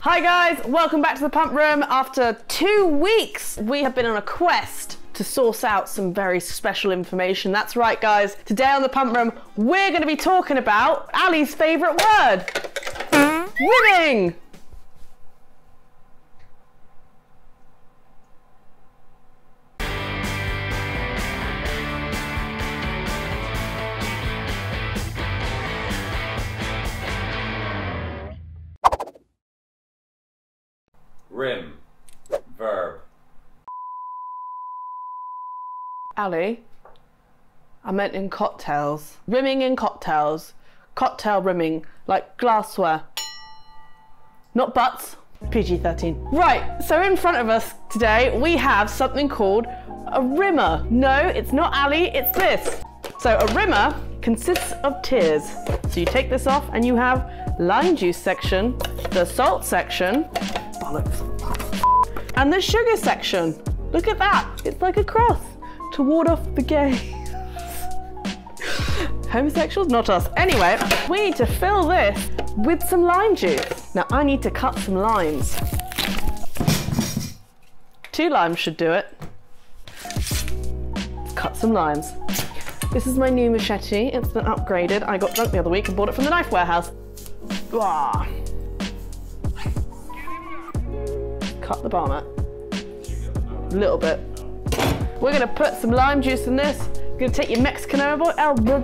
Hi guys, welcome back to the pump room. After two weeks, we have been on a quest to source out some very special information. That's right guys, today on the pump room, we're gonna be talking about Ali's favorite word, rimming. Rim. Verb. Ali, I meant in cocktails. Rimming in cocktails. Cocktail rimming, like glassware. Not butts. PG 13. Right, so in front of us today we have something called a rimmer. No, it's not Ali, it's this. So a rimmer consists of tiers. So you take this off and you have lime juice section, the salt section, bollocks, and the sugar section. Look at that, it's like a cross to ward off the gays. Homosexuals, not us. Anyway, we need to fill this with some lime juice. Now I need to cut some limes. Two limes should do it. Cut some limes. This is my new machete. It's been upgraded. I got drunk the other week and bought it from the knife warehouse. Ah. Cut the bar mat. A little bit. We're gonna put some lime juice in this. You're gonna take your Mexican elbow, elbow,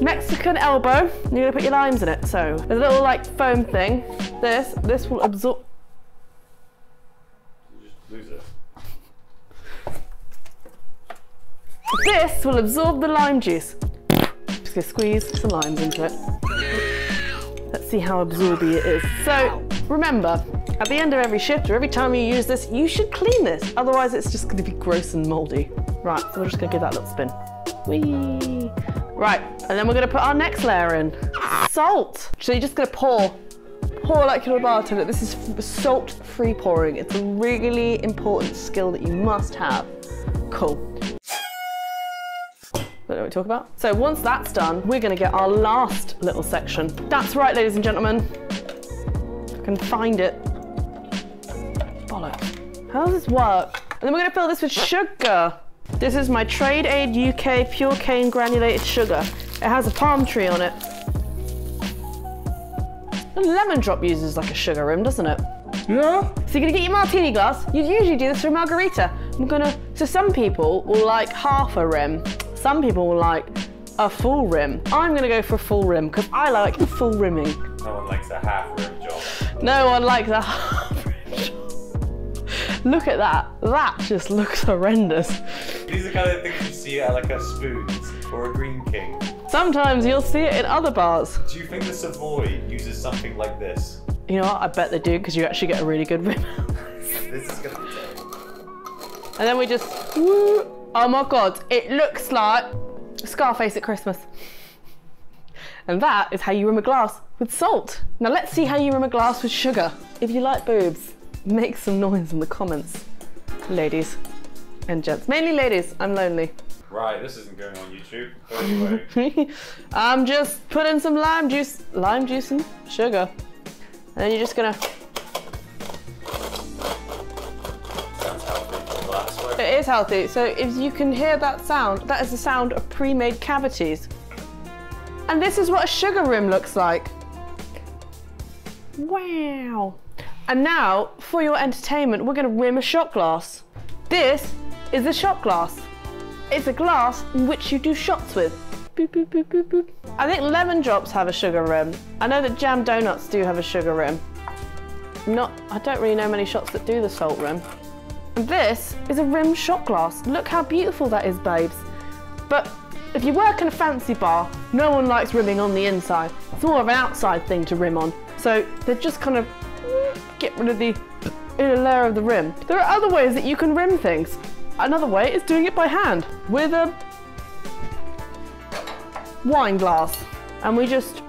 Mexican elbow. And you're gonna put your limes in it. So there's a little like foam thing. This, this will absorb. This will absorb the lime juice. Just gonna squeeze some limes into it. Let's see how absorby it is. So remember, at the end of every shift or every time you use this, you should clean this. Otherwise it's just gonna be gross and moldy. Right, so we're just gonna give that a little spin. Whee! Right, and then we're gonna put our next layer in. Salt. So you're just gonna pour, pour like you're a bartender. This is salt-free pouring. It's a really important skill that you must have. Cool. What do we talk about? So once that's done, we're gonna get our last little section. That's right, ladies and gentlemen. If can find it. Bollocks. How does this work? And then we're gonna fill this with sugar. This is my Trade Aid UK Pure Cane Granulated Sugar. It has a palm tree on it. A lemon drop uses like a sugar rim, doesn't it? Yeah? So you're gonna get your martini glass. You'd usually do this for a margarita. I'm gonna, so some people will like half a rim. Some people will like a full rim. I'm gonna go for a full rim because I like full rimming. No one likes a half rim job. No one likes a half. Look at that. That just looks horrendous. These are the kind of things you see at like a Spoons or a Greene King. Sometimes you'll see it in other bars. Do you think the Savoy uses something like this? You know what? I bet they do because you actually get a really good rim. This is gonna be terrible. And then we just, woo. oh my God, it looks like Scarface at Christmas. And that is how you rim a glass with salt. Now let's see how you rim a glass with sugar. If you like boobs, make some noise in the comments. Ladies and gents, mainly ladies, I'm lonely. Right, this isn't going on YouTube. Anyway, I'm just putting some lime juice, lime juice and sugar. And then you're just gonna, sounds healthy for glassware. it is healthy. So if you can hear that sound, that is the sound of pre-made cavities. And this is what a sugar rim looks like. Wow. And now, for your entertainment, we're gonna rim a shot glass. This is a shot glass. It's a glass in which you do shots with. Boop, boop, boop, boop, boop. I think lemon drops have a sugar rim. I know that jam donuts do have a sugar rim. Not, I don't really know many shots that do the salt rim. And this is a rim shot glass. Look how beautiful that is, babes. But if you work in a fancy bar, no one likes rimming on the inside. It's more of an outside thing to rim on. So they just kind of get rid of the inner layer of the rim. There are other ways that you can rim things. Another way is doing it by hand with a wine glass. And we just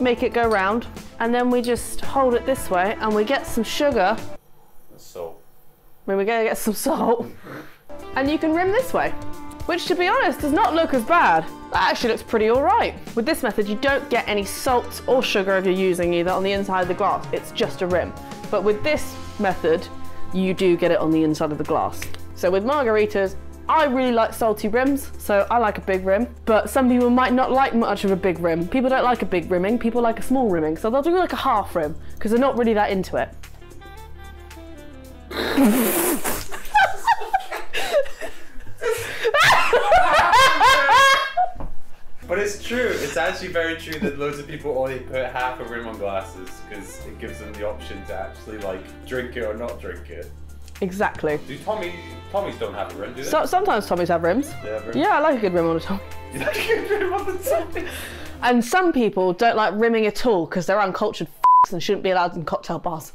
make it go round and then we just hold it this way and we get some sugar. Salt. I mean, we're gonna get some salt. And you can rim this way, which to be honest does not look as bad. That actually looks pretty alright. With this method, you don't get any salt or sugar if you're using either on the inside of the glass. It's just a rim. But with this method, you do get it on the inside of the glass. So with margaritas, I really like salty rims, so I like a big rim. But some people might not like much of a big rim. People don't like a big rimming, people like a small rimming. So they'll do like a half rim, because they're not really that into it. But it's true. It's actually very true that loads of people only put half a rim on glasses because it gives them the option to actually like drink it or not drink it. Exactly. Do Tommy Tommy's don't have a rim, do they? So, sometimes Tommys have rims. Have rims? Yeah, I like a good rim on a Tommy. You like a rim on the Tommy? And some people don't like rimming at all because they're uncultured f***s and shouldn't be allowed in cocktail bars.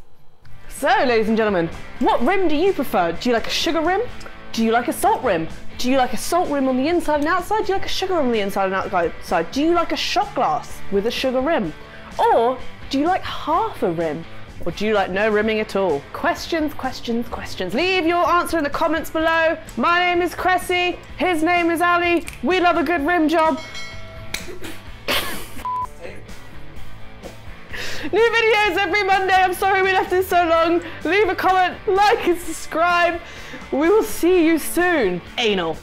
So, ladies and gentlemen, what rim do you prefer? Do you like a sugar rim? Do you like a salt rim? Do you like a salt rim on the inside and outside? Do you like a sugar rim on the inside and outside? Do you like a shot glass with a sugar rim? Or do you like half a rim? Or do you like no rimming at all? Questions, questions, questions. Leave your answer in the comments below. My name is Cressy. His name is Ali. We love a good rim job. New videos every Monday. I'm sorry we left it so long. Leave a comment, like and subscribe. We will see you soon. Anal.